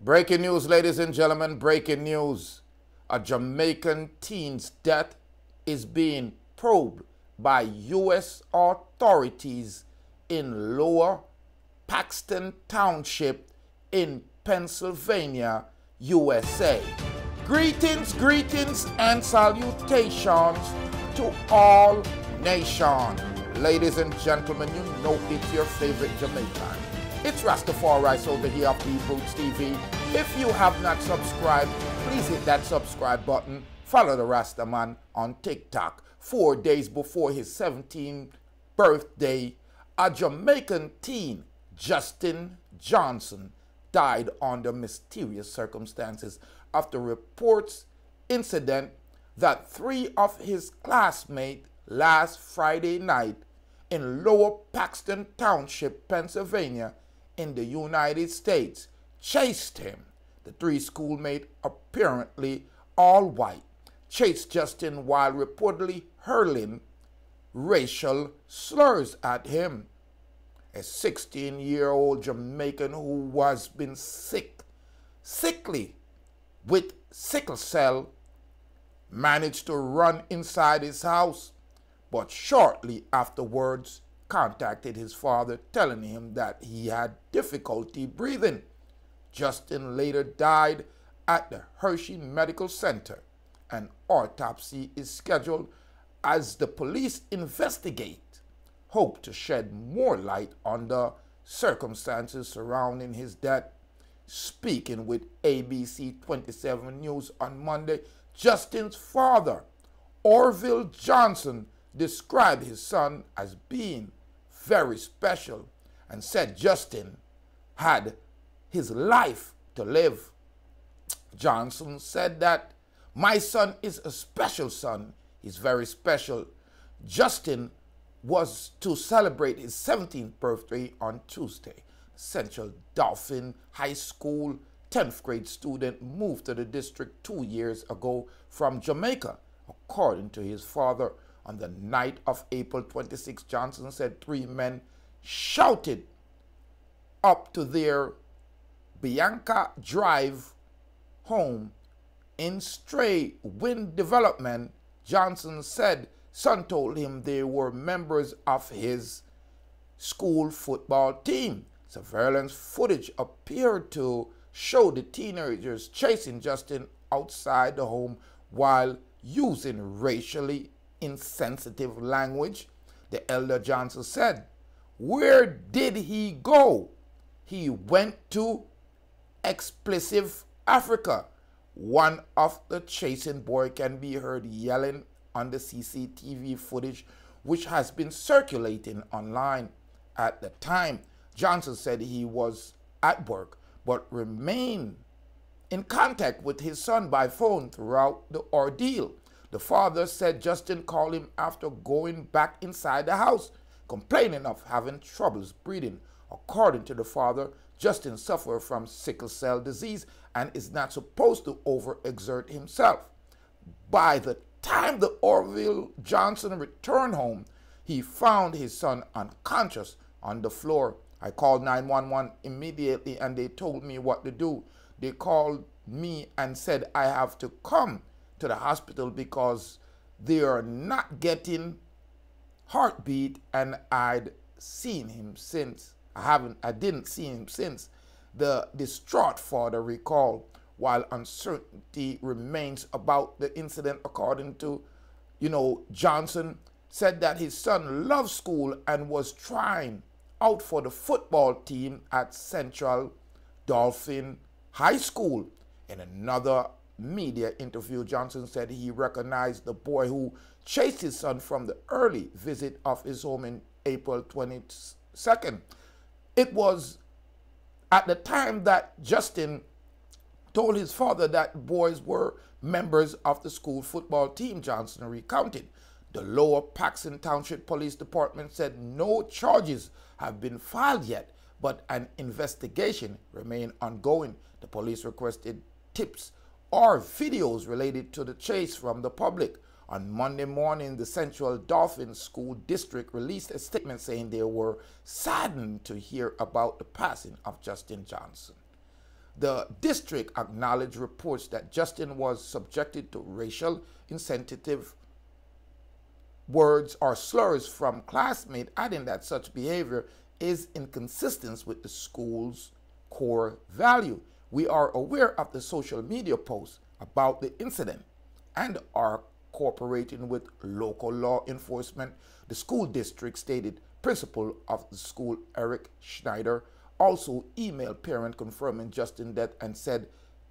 Breaking news, ladies and gentlemen, breaking news. A Jamaican teen's death is being probed by U.S. authorities in Lower Paxton Township in Pennsylvania, USA. Greetings, greetings, and salutations to all nations. Ladies and gentlemen, you know it's your favorite Jamaican. It's Rastafari over here of the Roots TV. If you have not subscribed, please hit that subscribe button. Follow the Rastaman on TikTok. Four days before his 17th birthday, a Jamaican teen, Justin Johnson, died under mysterious circumstances after reports incident that three of his classmates last Friday night in Lower Paxton Township, Pennsylvania, in the United States chased him. The three schoolmates, apparently all white, chased Justin while reportedly hurling racial slurs at him. A 16 year old Jamaican who was been sick, sickly with sickle cell, managed to run inside his house, but shortly afterwards contacted his father, telling him that he had difficulty breathing. Justin later died at the Hershey Medical Center. An autopsy is scheduled as the police investigate, hope to shed more light on the circumstances surrounding his death. Speaking with ABC 27 News on Monday, Justin's father, Orville Johnson, described his son as being very special and said Justin had his life to live. Johnson said that my son is a special son. He's very special. Justin was to celebrate his 17th birthday on Tuesday. Central Dauphin High School 10th grade student moved to the district two years ago from Jamaica, according to his father. On the night of April 26, Johnson said three men shouted up to their Bianca Drive home in Stray Wind Development. Johnson said son told him they were members of his school football team. Surveillance footage appeared to show the teenagers chasing Justin outside the home while using racially insensitive language. The elder Johnson said, Where did he go? He went to explicit Africa. One of the chasing boy can be heard yelling on the CCTV footage which has been circulating online. At the time, Johnson said he was at work but remained in contact with his son by phone throughout the ordeal. The father said Justin called him after going back inside the house, complaining of having troubles breathing. According to the father, Justin suffered from sickle cell disease and is not supposed to overexert himself. By the time the Orville Johnson returned home, he found his son unconscious on the floor. I called 911 immediately and they told me what to do. They called me and said I have to come to the hospital because they are not getting heartbeat and I'd seen him since. I haven't, I didn't see him since. The distraught father recalled while uncertainty remains about the incident according to, you know, Johnson said that his son loved school and was trying out for the football team at Central Dauphin High School. In another media interview, Johnson said he recognized the boy who chased his son from the early visit of his home in April 22nd. It was at the time that Justin told his father that boys were members of the school football team, Johnson recounted. The Lower Paxton Township Police Department said no charges have been filed yet, but an investigation remain ongoing. The police requested tips or videos related to the chase from the public. On Monday morning, the Central Dauphin School District released a statement saying they were saddened to hear about the passing of Justin Johnson. The district acknowledged reports that Justin was subjected to racial insensitive words or slurs from classmates, adding that such behavior is inconsistent with the school's core value. We are aware of the social media posts about the incident and are cooperating with local law enforcement. The school district stated principal of the school, Eric Schneider, also emailed parent confirming Justin death and said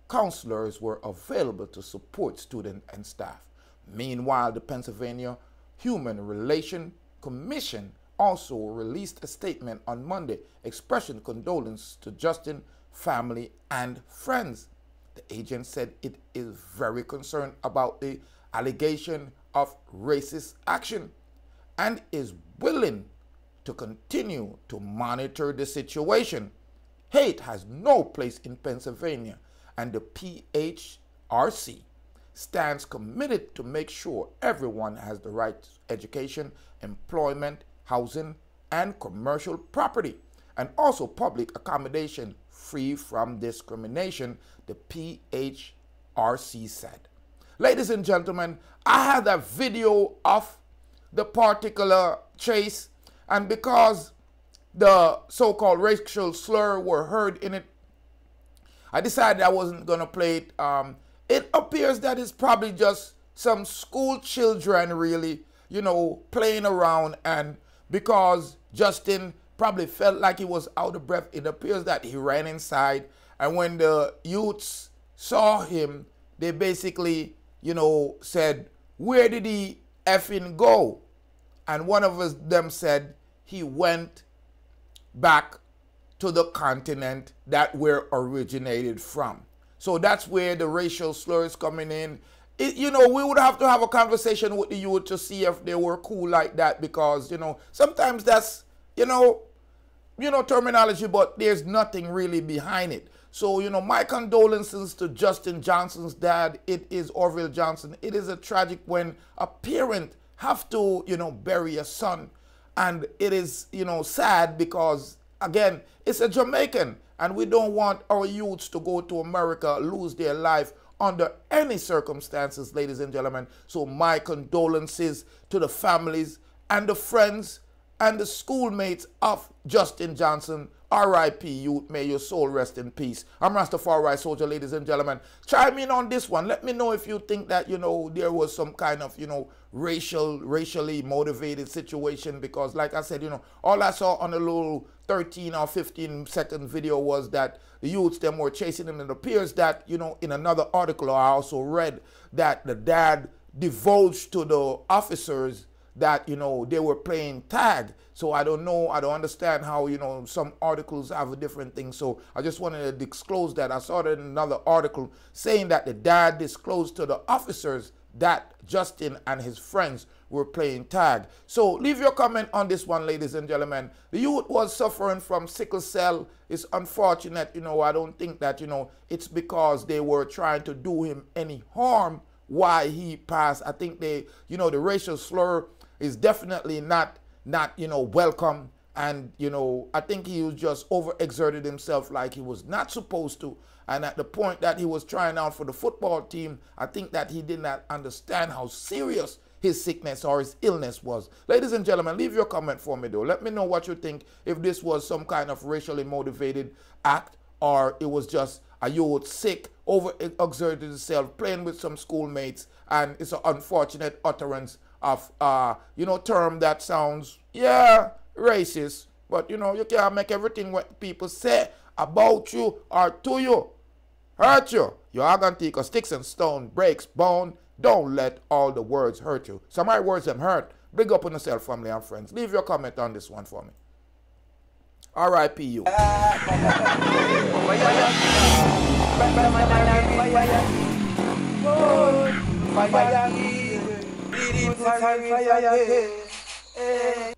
counselors were available to support student and staff. Meanwhile, the Pennsylvania Human Relation Commission also released a statement on Monday expressing condolence to Justin family and friends. The agent said it is very concerned about the allegation of racist action and is willing to continue to monitor the situation. Hate has no place in Pennsylvania, and the PHRC stands committed to make sure everyone has the right to education, employment, housing, and commercial property, and also public accommodation free from discrimination, the PHRC said. Ladies and gentlemen, I had a video of the particular chase and because the so-called racial slur were heard in it, I decided I wasn't going to play it. Um, it appears that it's probably just some school children really, you know, playing around and because Justin probably felt like he was out of breath, it appears that he ran inside and when the youths saw him, they basically, you know, said, where did he effing go? And one of them said, he went back to the continent that we're originated from. So that's where the racial slurs coming in. It, you know, we would have to have a conversation with the youth to see if they were cool like that because, you know, sometimes that's, you know, you know, terminology, but there's nothing really behind it. So, you know, my condolences to Justin Johnson's dad. It is Orville Johnson. It is a tragic when a parent have to, you know, bury a son and it is, you know, sad because, again, it's a Jamaican. And we don't want our youths to go to America, lose their life under any circumstances, ladies and gentlemen. So my condolences to the families and the friends and the schoolmates of Justin Johnson R.I.P. youth, may your soul rest in peace. I'm Rastafari Soldier, ladies and gentlemen. Chime in on this one. Let me know if you think that, you know, there was some kind of, you know, racial, racially motivated situation because, like I said, you know, all I saw on a little 13 or 15 second video was that the youths, them were chasing him. And it appears that, you know, in another article I also read that the dad divulged to the officers that, you know, they were playing tag so I don't know, I don't understand how, you know, some articles have a different thing. So I just wanted to disclose that. I saw in another article saying that the dad disclosed to the officers that Justin and his friends were playing tag. So leave your comment on this one, ladies and gentlemen. The youth was suffering from sickle cell. It's unfortunate, you know, I don't think that, you know, it's because they were trying to do him any harm why he passed. I think they, you know, the racial slur is definitely not not, you know, welcome. And, you know, I think he was just overexerted himself like he was not supposed to. And at the point that he was trying out for the football team, I think that he did not understand how serious his sickness or his illness was. Ladies and gentlemen, leave your comment for me though. Let me know what you think if this was some kind of racially motivated act or it was just a youth sick, overexerted himself, playing with some schoolmates, and it's an unfortunate utterance of, uh, you know, term that sounds, yeah, racist. But, you know, you can't make everything what people say about you or to you hurt you. You are going to take a sticks and stone breaks bone. Don't let all the words hurt you. Some of my words them hurt. Big up on yourself, family and friends. Leave your comment on this one for me. R.I.P. you. Fire, fire, fire, fire, fire,